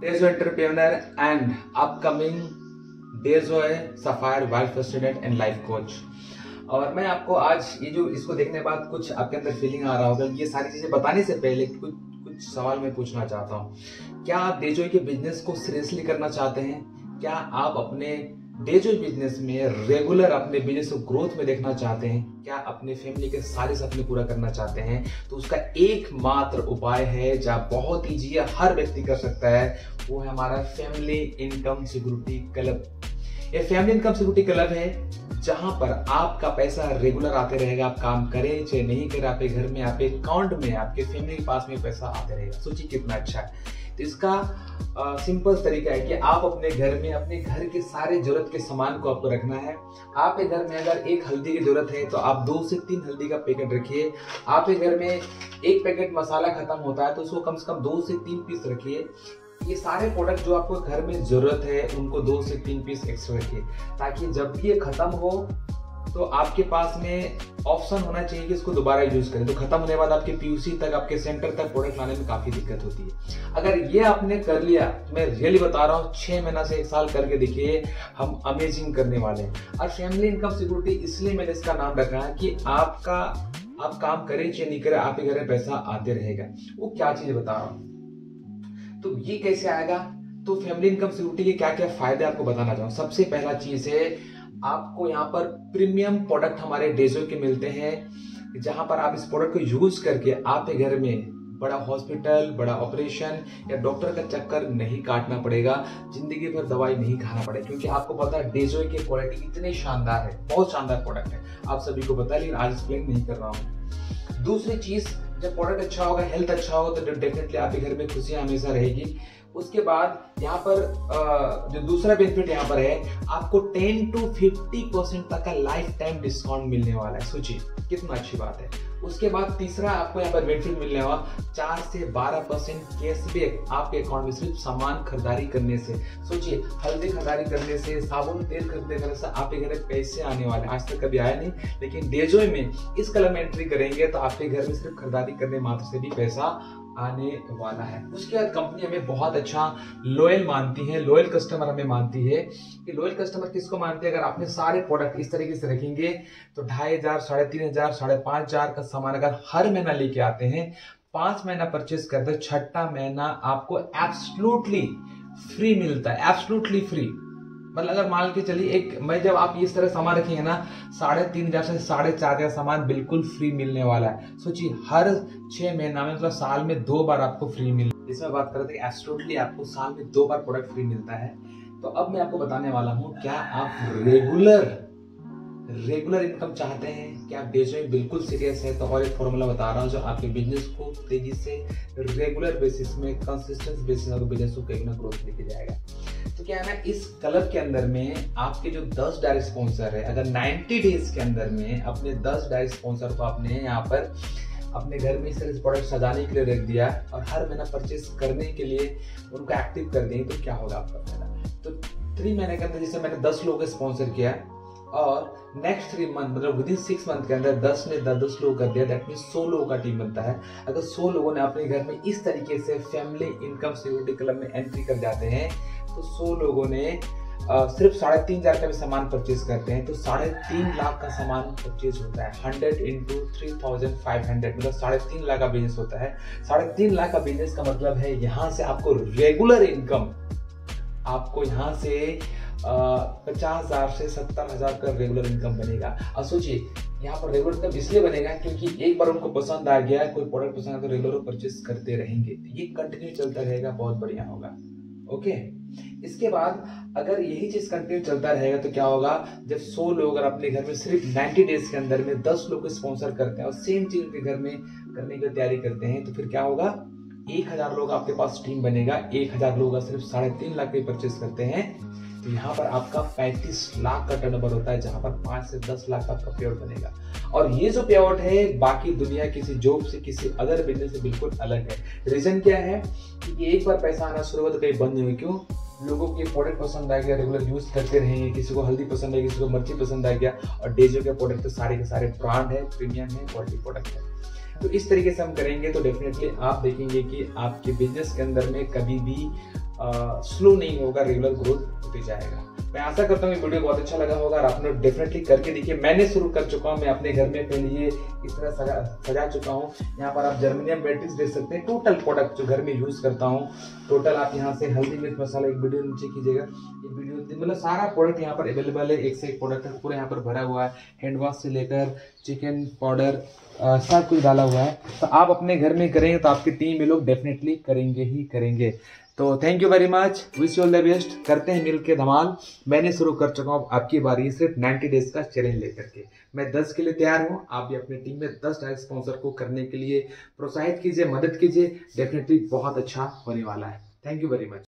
डेजो entrepreneur and upcoming डेजो है sapphire wife student and life coach और मैं आपको आज ये जो इसको देखने के बाद कुछ आपके अंदर फीलिंग आ रहा होगा ये सारी चीज़ें बताने से पहले कुछ कुछ सवाल मैं पूछना चाहता हूँ। क्या आप डेजो के बिज़नेस को सीरियसली करना चाहते हैं? क्या आप अपने डेजो बिज़नेस में रेगुलर अपने बिज़नेस को ग्रोथ में देखना चाहते हैं, क्या अपने फैमिली के सारे सपने पूरा करना चाहते हैं तो उसका एकमात्र उपाय है, जहाँ बहुत ईजी है, हर व्यक्ति कर सकता है, वो है हमारा फैमिली इनकम सिक्योरिटी क्लब ये फैमिली इनकम सिक्योरिटी क्लब है जहाँ पर आपका पैसा रेगुलर आते रहेगा, आप काम करें, चाहे नहीं करें, आपके घर में, आपके अकाउंट में, आपके फैमिली के पास में पैसा आते रहेगा। सोचिए कितना अच्छा है। तो इसका सिंपल तरीका है कि आप अपने घर में, अपने घर के सारे ज़रूरत के सामान को आपको रखना है। आपके घर में अगर एक हल्दी की ज़रूरत है तो आप दो से तीन हल्दी का पैकेट रखिए। आपके घर में एक पैकेट मसाला खत्म होता है तो उसको कम से कम दो से तीन पीस रखिए। ये सारे प्रोडक्ट जो आपको घर में ज़रूरत है, उनको दो से तीन पीस एक्स्ट्रा रखिए। ताकि जब भी ये खत्म हो तो आपके पास में ऑप्शन होना चाहिए कि इसको दोबारा यूज़ करें। तो खत्म होने के बाद आपके पीयूसी तक, आपके सेंटर तक प्रोडक्ट लाने में काफ़ी दिक्कत होती है। अगर ये आपने कर लिया तो मैं रियली बता रहा हूँ, छह महीना से एक साल करके देखिए, हम अमेजिंग करने वाले हैं। और फैमिली इनकम सिक्योरिटी इसलिए मैंने इसका नाम रखा है कि आपका, आप काम करें चाहे नहीं करें, आपके घर में पैसा आते रहेगा। वो क्या चीज़ बता रहा हूँ? तो ये कैसे आएगा? तो फैमिली इनकम सिक्योरिटी के क्या क्या फ़ायदे आपको बताना चाहूँ? सबसे पहला चीज़ है, आपको यहाँ पर प्रीमियम प्रोडक्ट हमारे डेजो के मिलते हैं, जहाँ पर आप इस प्रोडक्ट को यूज़ करके आपके घर में बड़ा हॉस्पिटल बड़ा ऑपरेशन या डॉक्टर का चक्कर नहीं काटना पड़ेगा, ज़िंदगी भर दवाई नहीं खाना पड़ेगा, क्योंकि आपको पता है डेजो की क्वालिटी इतनी शानदार है, बहुत शानदार प्रोडक्ट है। आप सभी को पता है, लेकिन आज एक्सप्लेन नहीं कर रहा हूँ। दूसरी चीज़ जब प्रोडक्ट अच्छा होगा हेल्थ अच्छा होगा तो डेफिनेटली आपके घर में खुशी हमेशा रहेगी। उसके बाद यहाँ पर जो दूसरा बेनिफिट यहाँ पर है, आपको 10 टू 50 परसेंट तक का लाइफ टाइम डिस्काउंट मिलने वाला है। सोचिए, कितना अच्छी बात है। उसके बाद तीसरा आपको यहाँ पर बेनिफिट मिलने वाला, चार से बारह परसेंट कैशबैक आपके अकाउंट में सिर्फ़ सामान खरीदारी करने से। सोचिए, हल्दी खरीदारी करने से, साबुन, तेल खरीदने करने से आपके घर में पैसे आने वाले आज तक कभी आया नहीं, लेकिन डेजोय में इस कलम में एंट्री करेंगे तो आपके घर में सिर्फ़ खरीदारी करने मात्र से भी पैसा आने वाला है। उसके बाद कंपनी हमें बहुत अच्छा लॉयल मानती है लॉयल कस्टमर हमें मानती है। कि लॉयल कस्टमर किसको मानते हैं? अगर आपने सारे प्रोडक्ट इस तरीके से रखेंगे तो ढाई हज़ार, साढ़े तीन हज़ार, साढ़े पाँच हज़ार का सामान अगर हर महीना लेके आते हैं, पाँच महीना परचेज करते, छठा महीना आपको एब्सोल्युटली फ्री मिलता है एब्सोल्युटली फ्री मतलब अगर मान के चलिए एक, मैं जब आप इस तरह सामान रखेंगे ना, साढ़े तीन हज़ार से साढ़े चार हज़ार सामान बिल्कुल फ्री मिलने वाला है। सोचिए, हर छह महीना में मतलब साल में दो बार आपको फ्री मिल इसमें बात करते हैं एब्सोल्युटली आपको साल में दो बार प्रोडक्ट फ्री मिलता है। तो अब मैं आपको बताने वाला हूँ, क्या आप रेगुलर रेगुलर इनकम चाहते हैं, कि आप डेज़ में बिल्कुल सीरियस है तो और एक फॉर्मूला बता रहा हूँ जो आपके बिज़नेस को तेज़ी से रेगुलर बेसिस में कंसिस्टेंस बेसिस पर बिज़नेस को कहीं ना ग्रोथ लेके जाएगा। तो क्या है ना, इस क्लब के अंदर में आपके जो 10 डायरेक्ट स्पॉन्सर है, अगर 90 डेज़ के अंदर में अपने 10 डायरेक्ट स्पॉन्सर को आपने यहाँ पर अपने घर में इस तरह प्रोडक्ट सजाने के लिए रख दिया और हर महीना परचेज करने के लिए उनको एक्टिव कर दें तो क्या होगा आपका फ़ायदा? तो थ्री महीने के अंदर जैसे मैंने दस लोगों को स्पॉन्सर किया और नेक्स्ट थ्री मंथ मतलब विद इन सिक्स मंथ के अंदर दस ने दस दस लोग कर दिया दैट मीन सौ लोगों का टीम बनता है। अगर सौ लोगों ने अपने घर में इस तरीके से फैमिली इनकम सिक्योरिटी क्लब में एंट्री कर जाते हैं तो सौ लोगों ने सिर्फ़ साढ़े तीन हज़ार का भी सामान परचेज करते हैं तो साढ़े तीन लाख का सामान परचेज होता है। Hundred into three thousand five hundred मतलब साढ़े तीन लाख का बिज़नेस होता है। साढ़े तीन लाख का बिज़नेस का मतलब है यहाँ से आपको रेगुलर इनकम आपको यहाँ से पचास हज़ार से सत्तर हज़ार का रेगुलर इनकम बनेगा। अब सोचिए, यहाँ पर रेगुलर इनकम इसलिए बनेगा क्योंकि एक बार उनको पसंद आ गया, कोई प्रोडक्ट पसंद आ तो रेगुलर परचेस करते रहेंगे। तो ये कंटिन्यू चलता रहेगा, बहुत बढ़िया होगा। ओके इसके बाद अगर यही चीज़ कंटिन्यू चलता रहेगा तो क्या होगा? जब 100 लोग अगर अपने घर में सिर्फ़ 90 डेज़ के अंदर में 10 लोग को स्पॉन्सर करते हैं और सेम चीज़ उनके घर में करने की तैयारी करते हैं तो फिर क्या होगा? एक हज़ार लोग आपके पास टीम बनेगा, एक हज़ार लोग सिर्फ़ साढ़े तीन लाख पे परचेस करते हैं। तो यहाँ पर आपका 35 लाख का टर्नओवर होता है, जहाँ पर पाँच से दस लाख का आपका पेआउट बनेगा। और ये जो पेआउट है, बाकी दुनिया किसी जॉब से, किसी अदर बिज़नेस से बिल्कुल अलग है। रीजन क्या है कि एक बार पैसा आना शुरू हुआ तो कहीं बंद नहीं हुई। क्यों? लोगों के प्रोडक्ट पसंद आ गया रेगुलर यूज़ करते रहेंगे, किसी को हल्दी पसंद है, किसी को मिर्ची पसंद आ गया, और डेजो के प्रोडक्ट तो सारे के सारे ब्रांड है प्रीमियम है क्वालिटी प्रोडक्ट है। तो इस तरीके से हम करेंगे तो डेफिनेटली आप देखेंगे कि आपके बिज़नेस के अंदर में कभी भी स्लो नहीं होगा रेगुलर ग्रोथ होते जाएगा। मैं आशा करता हूँ ये वीडियो बहुत अच्छा लगा होगा और लोग डेफिनेटली करके देखिए। मैंने शुरू कर चुका हूँ, मैं अपने घर में पहले ये इस तरह सजा सजा चुका हूँ। यहाँ पर आप जर्मनियम बैटरीज देख सकते हैं। टोटल प्रोडक्ट जो घर में यूज़ करता हूँ टोटल आप यहाँ से हल्दी मिर्च मसाला एक वीडियो नीचे कीजिएगा। ये वीडियो मतलब सारा प्रोडक्ट यहाँ पर अवेलेबल है। एक से एक प्रोडक्ट पूरा यहाँ पर भरा हुआ है। हैंड वॉश से लेकर चिकन पाउडर सब कुछ डाला हुआ है। तो आप अपने घर में करेंगे तो आपकी टीम में लोग डेफिनेटली करेंगे ही करेंगे। तो thank you very much wish you all the best करते हैं मिल के धमाल. मैंने शुरू कर चुका हूँ आपकी बारी सिर्फ़ 90 डेज़ का चैलेंज लेकर के। मैं 10 के लिए तैयार हूँ. आप भी अपनी टीम में 10 डायरेक्ट स्पॉन्सर को करने के लिए प्रोत्साहित कीजिए, मदद कीजिए. डेफिनेटली बहुत अच्छा होने वाला है. Thank you very much